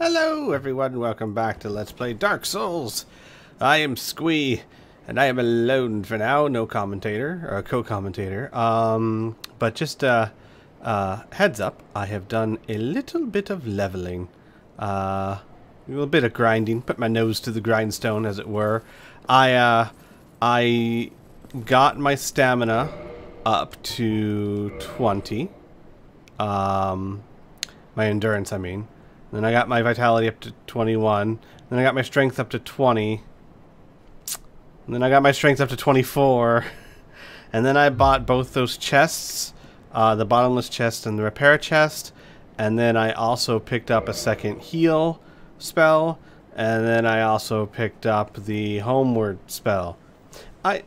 Hello everyone, welcome back to Let's Play Dark Souls. I am Squee, and I am alone for now, no commentator, or co-commentator. Um, but just uh, uh, heads up, I have done a little bit of leveling. Uh, a little bit of grinding, put my nose to the grindstone as it were. I, uh, I got my stamina up to 20. Um, my endurance, I mean. Then I got my vitality up to 21. Then I got my strength up to 20. And then I got my strength up to 24. And then I bought both those chests, uh, the bottomless chest and the repair chest. And then I also picked up a second heal spell. And then I also picked up the homeward spell. I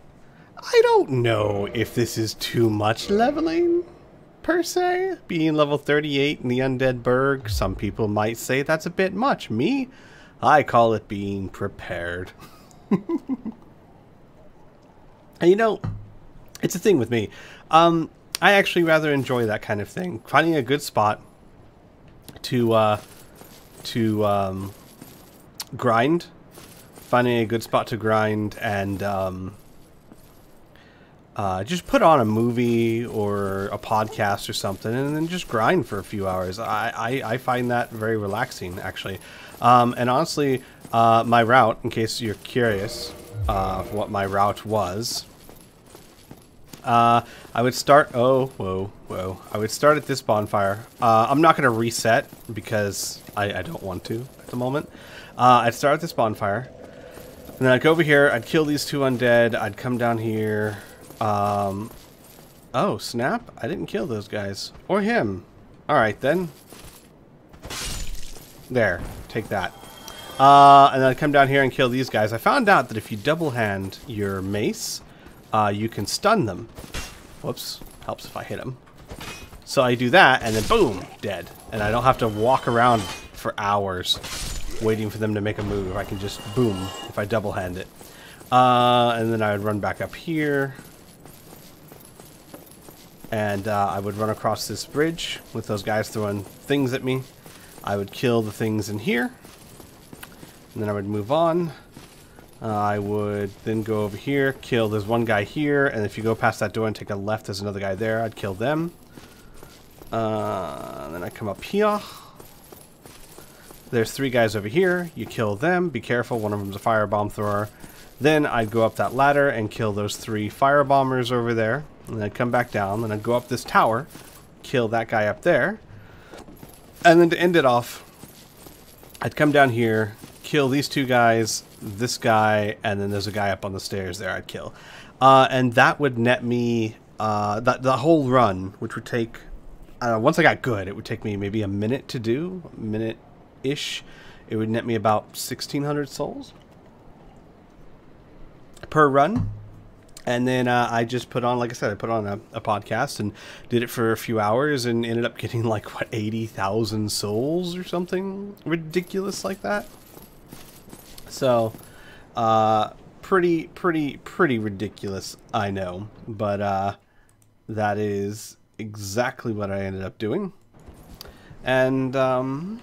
I don't know if this is too much leveling per se. Being level 38 in the Undead Burg, some people might say that's a bit much. Me, I call it being prepared. and you know, it's a thing with me. Um, I actually rather enjoy that kind of thing. Finding a good spot to uh, to um, grind, finding a good spot to grind, and um, uh, just put on a movie or a podcast or something and then just grind for a few hours. I, I, I find that very relaxing, actually. Um, and honestly, uh, my route, in case you're curious uh, what my route was, uh, I would start... Oh, whoa, whoa. I would start at this bonfire. Uh, I'm not going to reset because I, I, don't want to at the moment. Uh, I'd start at this bonfire. And then I'd go over here. I'd kill these two undead. I'd come down here. Um, oh, snap. I didn't kill those guys. Or him. Alright, then. There. Take that. Uh, and then I come down here and kill these guys. I found out that if you double hand your mace, uh, you can stun them. Whoops. Helps if I hit them. So I do that, and then boom, dead. And I don't have to walk around for hours waiting for them to make a move. I can just boom if I double hand it. Uh, and then I would run back up here and uh, I would run across this bridge with those guys throwing things at me. I would kill the things in here, and then I would move on. Uh, I would then go over here, kill, there's one guy here, and if you go past that door and take a left, there's another guy there, I'd kill them. Uh, then I come up here. There's three guys over here, you kill them, be careful, one of them's a firebomb thrower. Then I'd go up that ladder and kill those three firebombers over there. And I'd come back down, and I'd go up this tower, kill that guy up there. And then to end it off, I'd come down here, kill these two guys, this guy, and then there's a guy up on the stairs there I'd kill. Uh, and that would net me, uh, that the whole run, which would take, once I got good, it would take me maybe a minute to do, a minute-ish. It would net me about 1,600 souls per run. And then uh, I just put on, like I said, I put on a, a, podcast and did it for a few hours and ended up getting like, what, 80,000 souls or something ridiculous like that. So, uh, pretty, pretty, pretty ridiculous, I know. But uh, that is exactly what I ended up doing. And, um,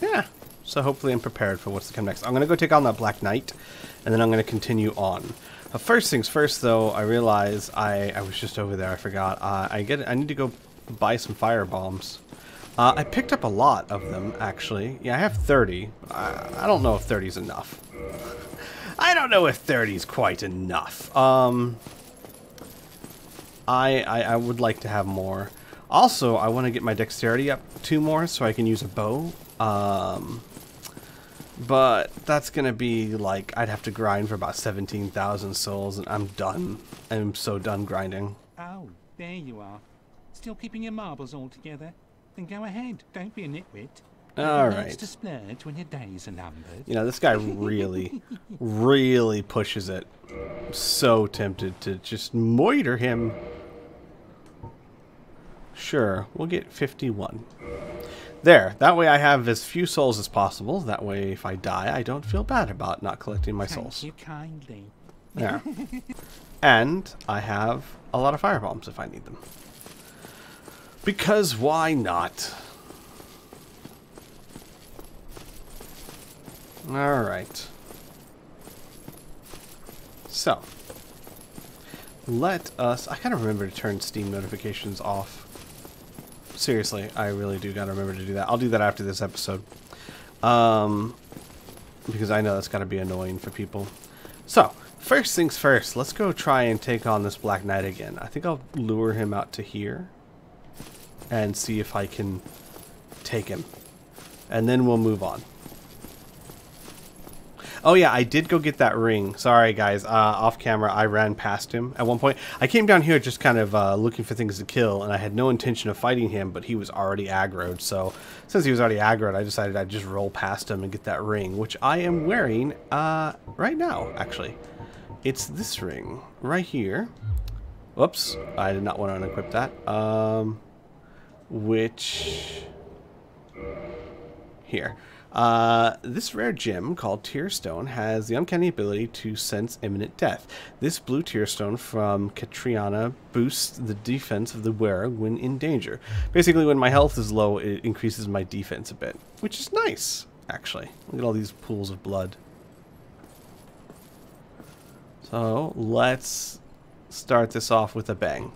yeah. So hopefully I'm prepared for what's to come next. I'm going to go take on that Black Knight, and then I'm going to continue on. Uh, first things first, though, I realize I, I was just over there. I forgot. Uh, I get. I need to go buy some fire bombs. Uh, I picked up a lot of them, actually. Yeah, I have 30. I, I don't know if 30 is enough. I don't know if 30 is quite enough. Um, I, I, I would like to have more. Also, I want to get my dexterity up two more so I can use a bow. Um, but that's going to be like, I'd have to grind for about 17,000 souls, and I'm done. I'm so done grinding. Oh, there you are. Still keeping your marbles all together? Then go ahead, don't be a nitwit. All right. to splurge when your days are numbered. You know, this guy really, really pushes it. I'm so tempted to just moiter him. Sure, we'll get 51. There, that way I have as few souls as possible. That way, if I die, I don't feel bad about not collecting my Thank souls. you kindly. Yeah. and I have a lot of firebombs if I need them. Because why not? Alright. So. Let us... I kind of remember to turn Steam notifications off. Seriously, I really do gotta remember to do that. I'll do that after this episode. Um, because I know that's gotta be annoying for people. So, first things first, let's go try and take on this Black Knight again. I think I'll lure him out to here. And see if I can take him. And then we'll move on. Oh yeah, I did go get that ring. Sorry guys, uh, off camera I ran past him at one point. I came down here just kind of uh, looking for things to kill and I had no intention of fighting him, but he was already aggroed. So since he was already aggroed, I decided I'd just roll past him and get that ring, which I am wearing uh, right now, actually. It's this ring right here. Whoops, I did not want to unequip that. Um, which... Here. Uh, this rare gem, called Tearstone, has the uncanny ability to sense imminent death. This blue Tearstone from Catarina boosts the defense of the wearer when in danger. Basically, when my health is low, it increases my defense a bit, which is nice, actually. Look at all these pools of blood. So, let's start this off with a bang.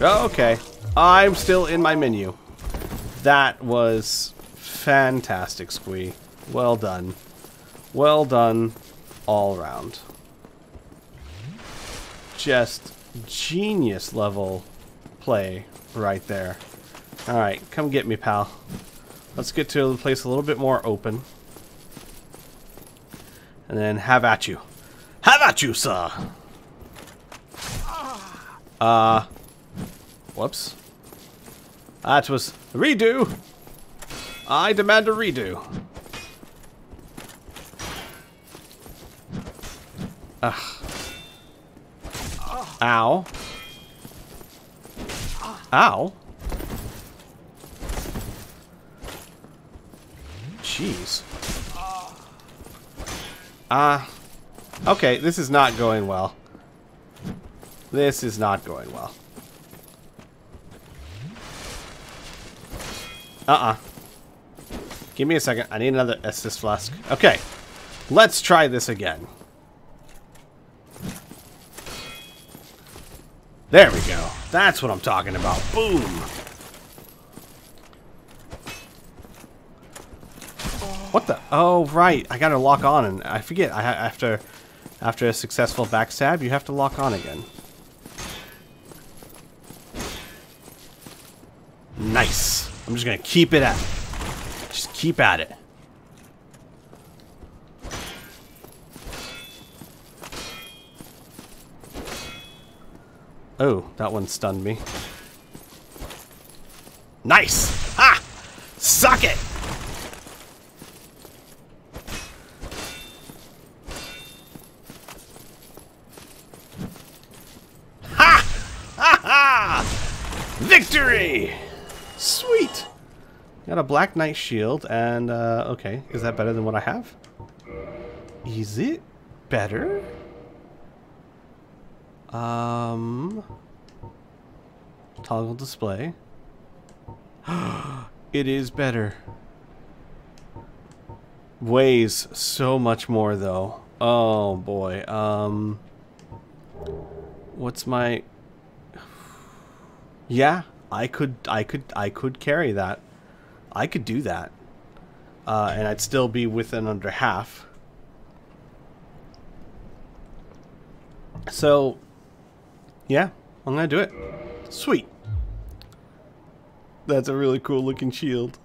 Okay, I'm still in my menu. That was fantastic, Squee. Well done. Well done all round. Just genius level play right there. Alright, come get me, pal. Let's get to the place a little bit more open. And then have at you. Have at you, sir! Uh... Whoops. That was... Redo! I demand a redo. Ugh. Ow. Ow. Jeez. Ah. Uh, okay, this is not going well. This is not going well. Uh-uh. Give me a second. I need another Estus flask. Okay. Let's try this again. There we go. That's what I'm talking about. Boom. What the? Oh, right. I gotta lock on, and I forget. I after after a successful backstab, you have to lock on again. Nice. I'm just gonna keep it at. Keep at it. Oh, that one stunned me. Nice! Ha! Suck it! Ha! Ha ha! Victory! Got a Black Knight shield, and, uh, okay. Is that better than what I have? Is it better? Um... Toggle display. it is better. Weighs so much more, though. Oh, boy. Um... What's my... Yeah, I could, I could, I could carry that. I could do that. Uh, and I'd still be within under half. So, yeah, I'm going to do it. Sweet. That's a really cool looking shield.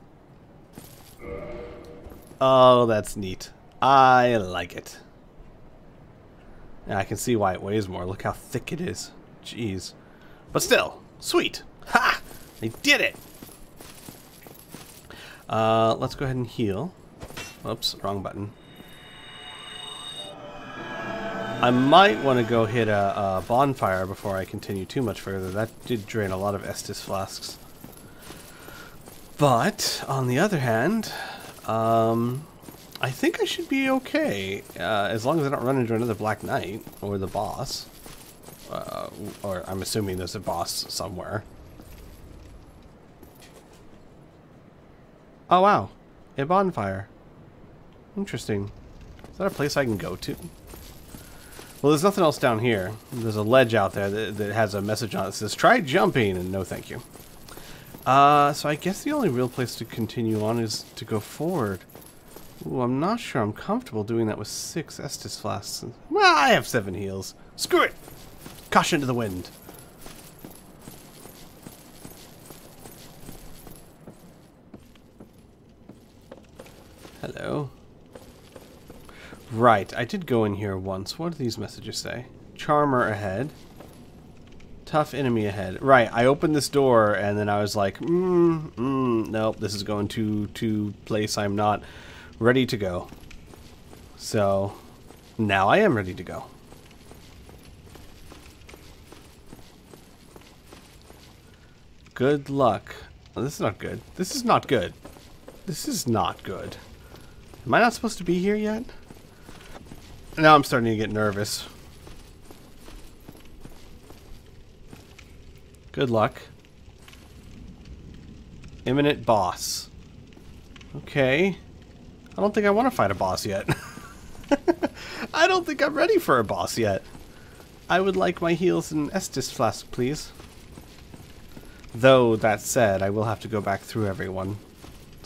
Oh, that's neat. I like it. Yeah, I can see why it weighs more. Look how thick it is. Jeez. But still, sweet. Ha! I did it! Uh, let's go ahead and heal. Oops, wrong button. I might want to go hit a, a, bonfire before I continue too much further. That did drain a lot of Estus flasks. But, on the other hand, um, I think I should be okay. Uh, as long as I don't run into another Black Knight, or the boss. Uh, or I'm assuming there's a boss somewhere. Oh wow, a bonfire. Interesting. Is that a place I can go to? Well, there's nothing else down here. There's a ledge out there that, that has a message on it that says, try jumping, and no thank you. Uh, so I guess the only real place to continue on is to go forward. Ooh, I'm not sure I'm comfortable doing that with six Estus flasks. Well, I have seven heals. Screw it! Caution to the wind. Hello. Right, I did go in here once. What do these messages say? Charmer ahead. Tough enemy ahead. Right, I opened this door and then I was like, mm, mm, nope, this is going to to place I'm not ready to go. So, now I am ready to go. Good luck. Oh, this is not good. This is not good. This is not good. Am I not supposed to be here yet? Now I'm starting to get nervous. Good luck. Imminent boss. Okay. I don't think I want to fight a boss yet. I don't think I'm ready for a boss yet. I would like my heals and Estus flask, please. Though, that said, I will have to go back through everyone.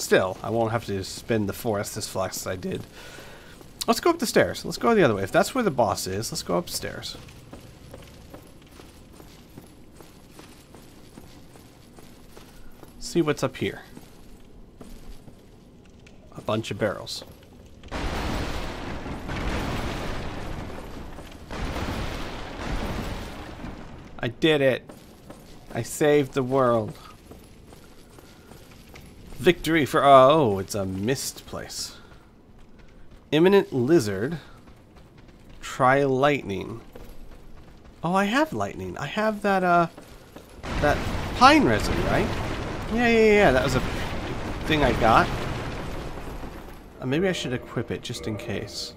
Still, I won't have to spend the four Estus flasks I did. Let's go up the stairs. Let's go the other way. If that's where the boss is, let's go upstairs. See what's up here. A bunch of barrels. I did it. I saved the world. Victory for... Oh, it's a mist place. Imminent Lizard. Try lightning. Oh, I have lightning. I have that, uh... That pine resin, right? Yeah, yeah, yeah. That was a thing I got. Uh, maybe I should equip it, just in case.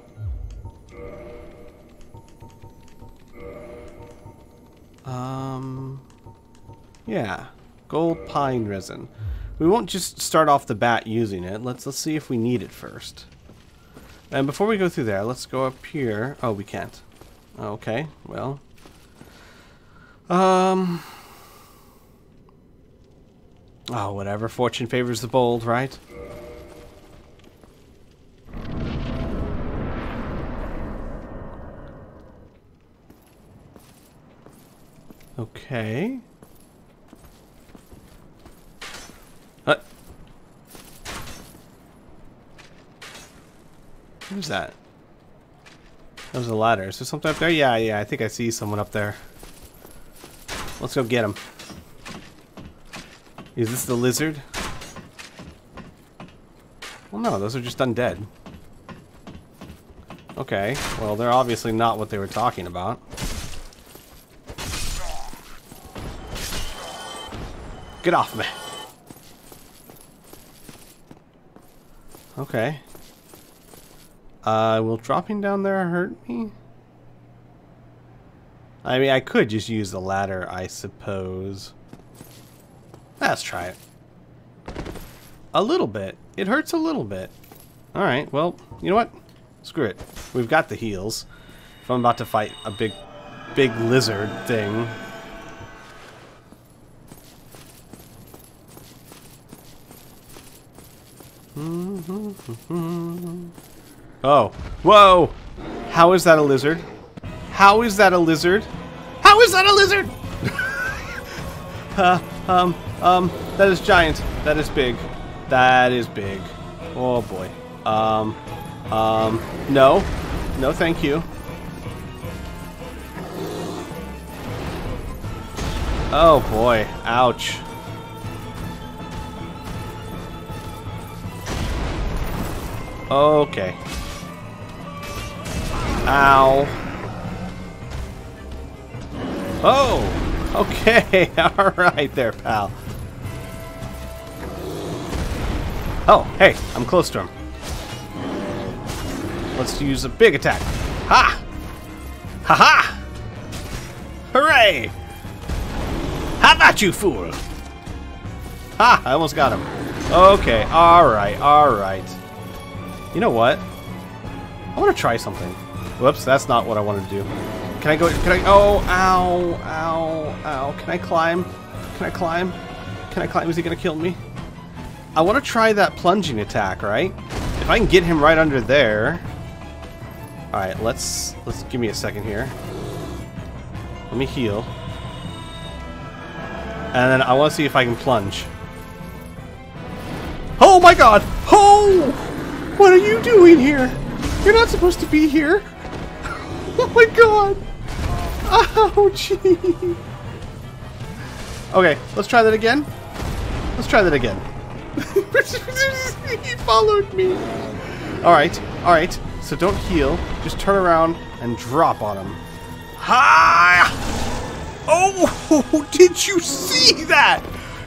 Um... Yeah. Gold pine resin. We won't just start off the bat using it. Let's let's see if we need it first. And before we go through there, let's go up here. Oh, we can't. Okay, well. Um. Oh, whatever. Fortune favors the bold, right? Okay. Who's that? That was a ladder. Is there something up there? Yeah, yeah, I think I see someone up there. Let's go get him. Is this the lizard? Well, no, those are just undead. Okay, well, they're obviously not what they were talking about. Get off me. Okay. Uh, will dropping down there hurt me? I mean, I could just use the ladder, I suppose. Let's try it. A little bit. It hurts a little bit. Alright, well, you know what? Screw it. We've got the heals. If I'm about to fight a big, big lizard thing, Oh. Whoa! How is that a lizard? How is that a lizard? How is that a lizard? uh, um, um, that is giant. That is big. That is big. Oh boy. Um, um, no. No, thank you. Oh boy. Ouch. Okay. Ow. Oh! Okay, alright there, pal. Oh, hey, I'm close to him. Let's use a big attack. Ha! Ha ha! Hooray! How about you, fool? Ha! I almost got him. Okay, alright, alright. You know what? I want to try something. Whoops, that's not what I wanted to do. Can I go? Can I? Oh, ow, ow, ow. Can I climb? Can I climb? Can I climb? Is he gonna kill me? I want to try that plunging attack, right? If I can get him right under there. All right, let's let's give me a second here. Let me heal. And then I want to see if I can plunge. Oh my god! Oh! What are you doing here? You're not supposed to be here. My god! Gee. Okay, let's try that again. Let's try that again. he followed me. Alright, alright. So don't heal. Just turn around and drop on him. Ha! Oh, did you see that?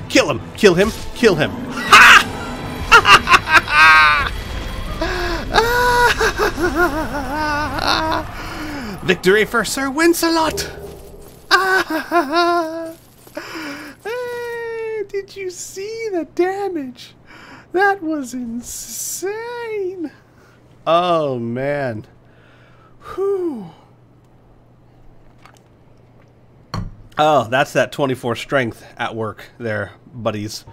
Kill him, kill him, kill him. Ha! Victory for Sir Wincelot! Ah, did you see the damage? That was insane! Oh, man. Whew. Oh, that's that 24 strength at work there, buddies.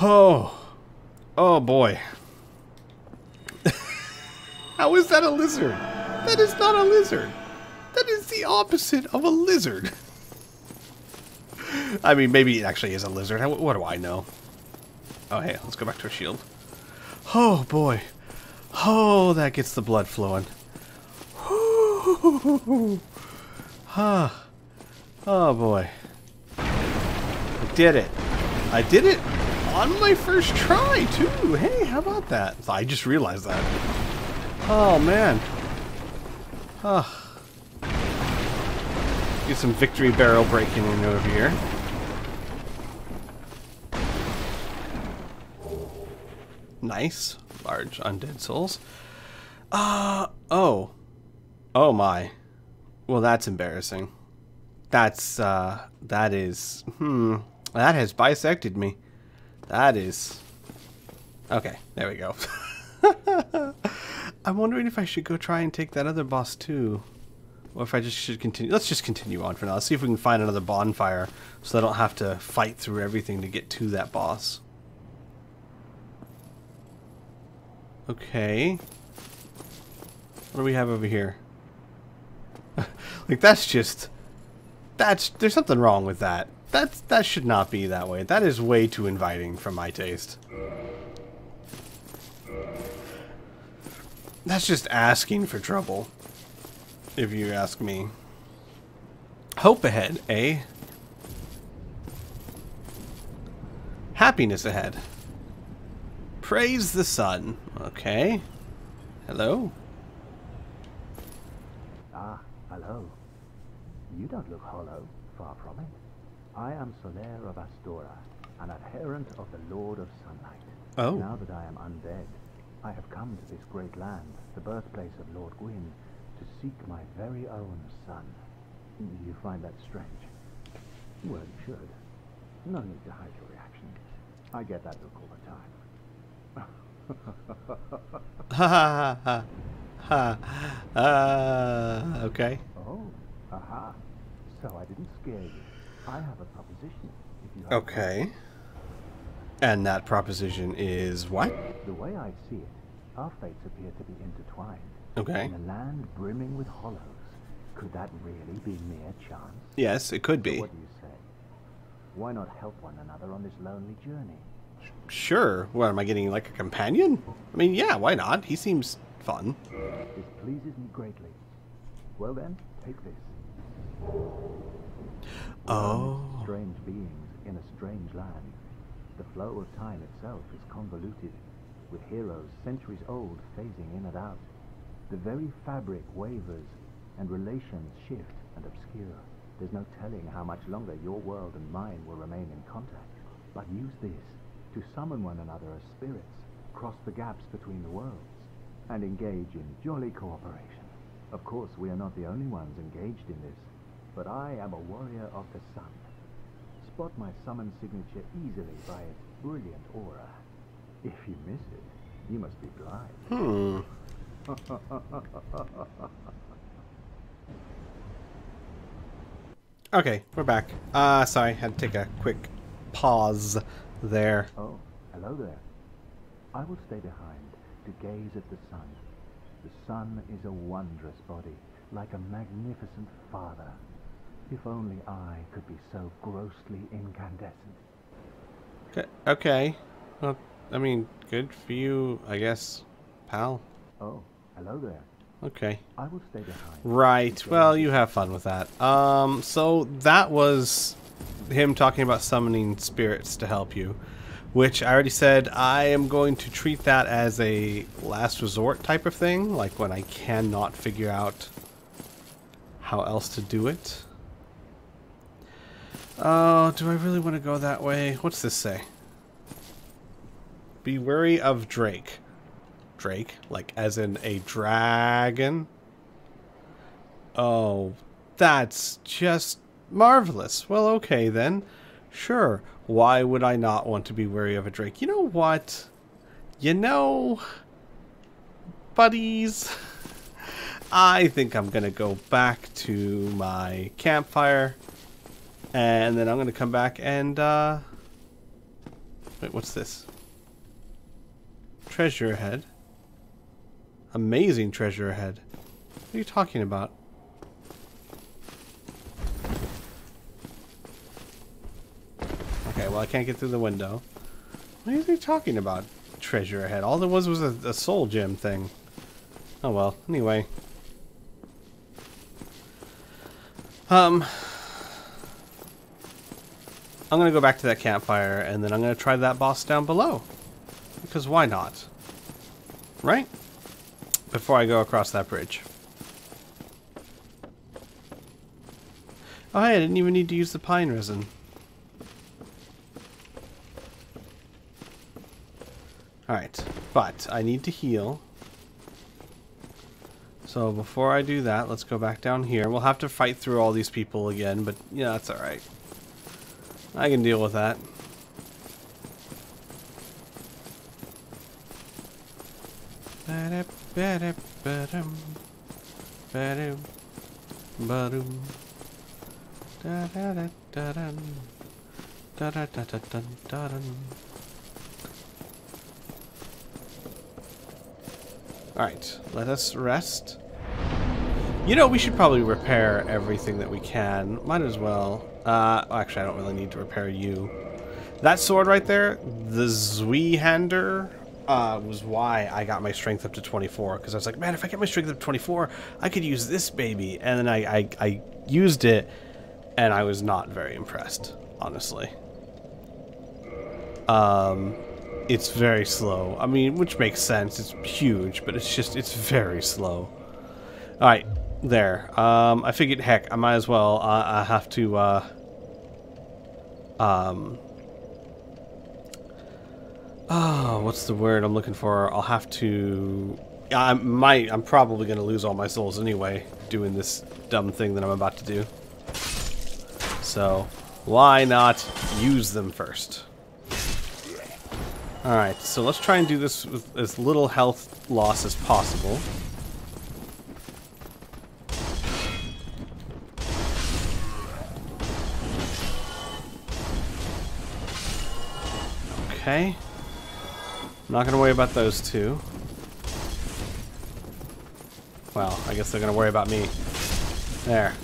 Oh. Oh, boy. How is that a lizard? That is not a lizard. That is the opposite of a lizard. I mean, maybe it actually is a lizard. What do I know? Oh, hey, let's go back to our shield. Oh, boy. Oh, that gets the blood flowing. Huh. Oh, boy. I did it. I did it on my first try, too. Hey, how about that? I just realized that. Oh, man. Oh. Get some victory barrel breaking in over here. Nice. Large undead souls. Uh, oh. Oh my. Well, that's embarrassing. That's, uh, that is, hmm. That has bisected me. That is... Okay, there we go. I'm wondering if I should go try and take that other boss too. Or if I just should continue. Let's just continue on for now. Let's see if we can find another bonfire so I don't have to fight through everything to get to that boss. Okay. What do we have over here? like, that's just... That's... There's something wrong with that. That's, that should not be that way. That is way too inviting for my taste. That's just asking for trouble. If you ask me. Hope ahead, eh? Happiness ahead. Praise the sun. Okay. Hello? Ah, hello. You don't look hollow, far from it. I am Solaire of Astora, an adherent of the Lord of Sunlight. Oh. Now that I am undead, I have come to this great land, the birthplace of Lord Gwyn, to seek my very own sun. You find that strange? Well, you should. No need to hide your reaction. I get that look all the time. Ha ha ha ha. Okay. Oh, aha. So I didn't scare you. I have a proposition. If you have Okay. And that proposition is what? The way I see it, our fates appear to be intertwined. Okay. In a land brimming with hollows, could that really be mere chance? Yes, it could be. What do you say? Why not help one another on this lonely journey? Sure. What, am I getting like a companion? I mean, yeah, why not? He seems fun. This pleases me greatly. Well then, take this. Oh. Strange beings in a strange land. The flow of time itself is convoluted, with heroes centuries old phasing in and out. The very fabric wavers, and relations shift and obscure. There's no telling how much longer your world and mine will remain in contact. But use this to summon one another as spirits, cross the gaps between the worlds, and engage in jolly cooperation. Of course, we are not the only ones engaged in this, but I am a warrior of the sun. Spot my summon signature easily by its brilliant aura. If you miss it, you must be blind. Hmm. Okay, we're back. Uh, sorry, had to take a quick pause there. Oh, hello there. I will stay behind to gaze at the sun. The sun is a wondrous body, like a magnificent father. If only I could be so grossly incandescent. Okay, okay. Well, I mean, good for you, I guess, pal. Oh, hello there. Okay. I will stay behind. Right. Well, you have fun with that. Um, so that was him talking about summoning spirits to help you, which I already said I am going to treat that as a last resort type of thing, like when I cannot figure out how else to do it. Oh, do I really want to go that way? What's this say? Be wary of Drake. Drake? Like, as in a dragon? Oh, that's just marvelous. Well, okay then. Sure. Why would I not want to be wary of a Drake? You know what? You know, buddies, I think I'm going to go back to my campfire. And then I'm going to come back and, uh... Wait, what's this? Treasure ahead. Amazing treasure ahead. What are you talking about? Okay, well I can't get through the window. What are you talking about? Treasure ahead. All there was was a, a soul gem thing. Oh well, anyway. Um, I'm gonna go back to that campfire and then I'm gonna try that boss down below. Because why not? Right? Before I go across that bridge. Oh hey, I didn't even need to use the pine resin. Alright, but I need to heal. So before I do that, let's go back down here. We'll have to fight through all these people again, but yeah, that's alright. I can deal with that. Alright, let us rest. You know, we should probably repair everything that we can. Might as well. Uh, actually, I don't really need to repair you. That sword right there, the Zweihander, uh, was why I got my strength up to 24. Because I was like, man, if I get my strength up to 24, I could use this baby. And then I, I, I used it, and I was not very impressed, honestly. Um, it's very slow. I mean, which makes sense. It's huge, but it's just, it's very slow. Alright, there. Um, I figured, heck, I might as well. Uh, I have to, uh, um, oh, what's the word I'm looking for? I'll have to, I might, I'm probably going to lose all my souls anyway, doing this dumb thing that I'm about to do. So, why not use them first? Alright, so let's try and do this with as little health loss as possible. Okay. I'm not to worry about those two. Well, I guess they're to worry about me. There.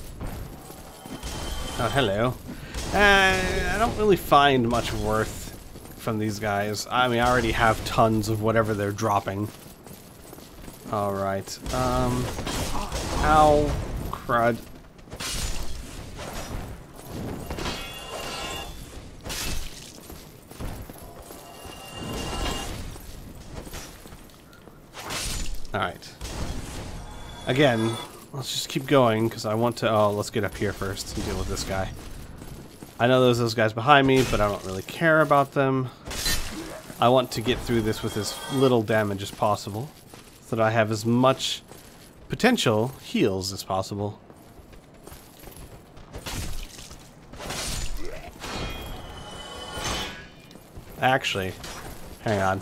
Oh, hello. Uh, I don't really find much worth from these guys. I mean, I already have tons of whatever they're dropping. Alright. Um... Ow. Crud. Alright. Again, let's just keep going, because I want to... Oh, let's get up here first and deal with this guy. I know there's those guys behind me, but I don't really care about them. I want to get through this with as little damage as possible, so that I have as much potential heals as possible. Actually, hang on.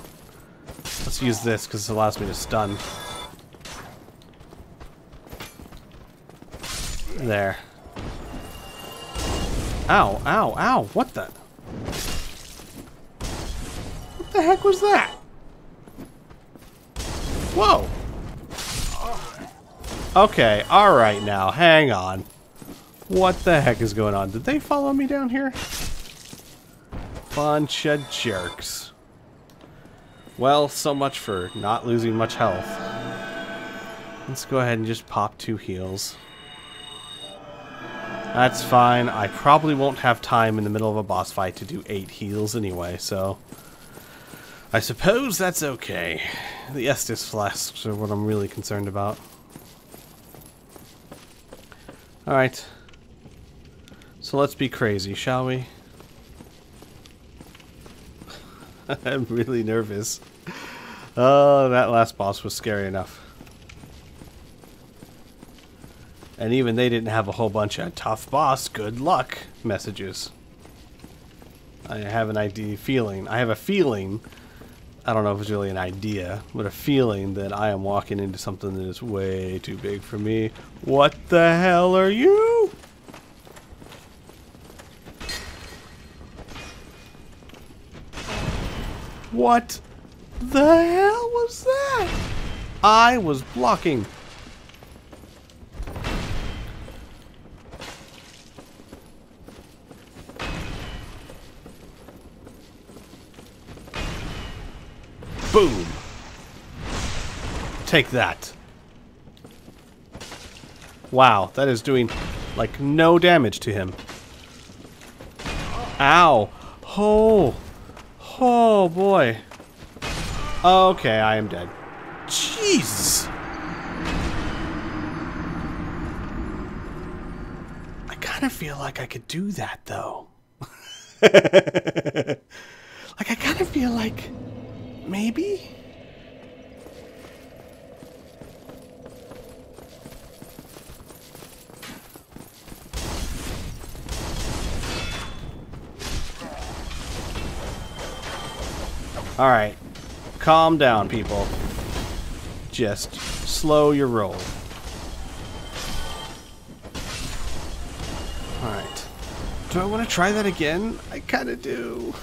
Let's use this because it allows me to stun. There. Ow, ow, ow, what the? What the heck was that? Whoa! Okay, alright now, hang on. What the heck is going on? Did they follow me down here? Bunch of jerks. Well, so much for not losing much health. Let's go ahead and just pop two heals. That's fine. I probably won't have time in the middle of a boss fight to do eight heals anyway, so... I suppose that's okay. The Estus flasks are what I'm really concerned about. Alright. So let's be crazy, shall we? I'm really nervous. Oh, that last boss was scary enough. And even they didn't have a whole bunch of tough boss, good luck messages. I have an idea feeling. I have a feeling, I don't know if it's really an idea, but a feeling that I am walking into something that is way too big for me. What the hell are you? What the hell was that? I was blocking. Boom. Take that. Wow, that is doing like no damage to him. Ow. Oh. Oh boy. Okay, I am dead. Jeez. I kind of feel like I could do that though. like I kind of feel like maybe Alright. Calm down, people. Just slow your roll. Alright. Do I want to try that again? I kind of do.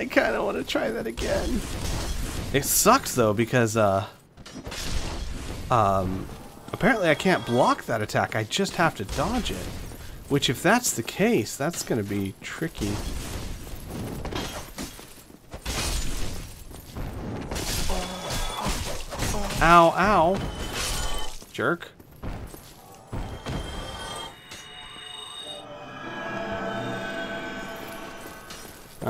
I kind of want to try that again. It sucks, though, because, uh... Um... Apparently I can't block that attack. I just have to dodge it. Which, if that's the case, that's going to be tricky. Ow, ow. Jerk.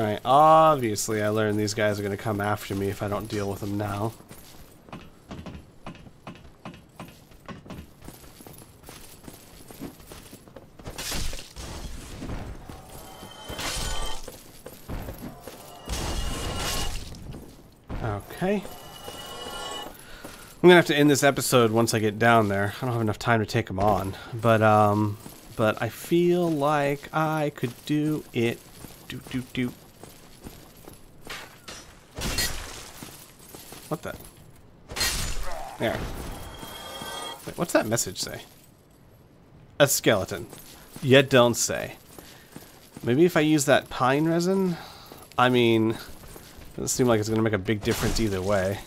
Alright, obviously I learned these guys are going to come after me if I don't deal with them now. Okay. I'm gonna have to end this episode once I get down there. I don't have enough time to take them on, but um, but I feel like I could do it. Do do do. What the? There. Wait, what's that message say? A skeleton. Yet don't say. Maybe if I use that pine resin? I mean, doesn't seem like it's gonna make a big difference either way.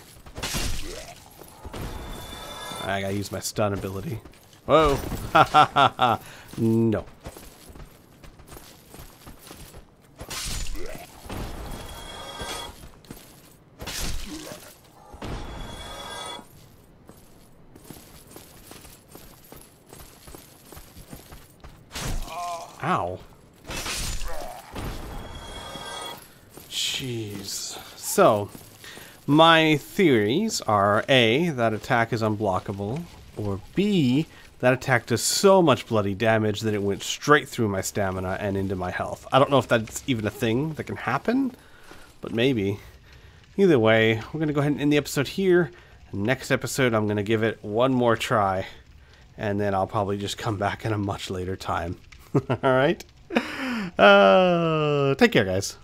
I gotta use my stun ability. Whoa! Ha ha ha ha! No. Ow. Jeez. So, my theories are A, that attack is unblockable, or B, that attack does so much bloody damage that it went straight through my stamina and into my health. I don't know if that's even a thing that can happen, but maybe. Either way, we're going to go ahead and end the episode here. Next episode, I'm going to give it one more try, and then I'll probably just come back in a much later time. Alright? Uh, take care, guys.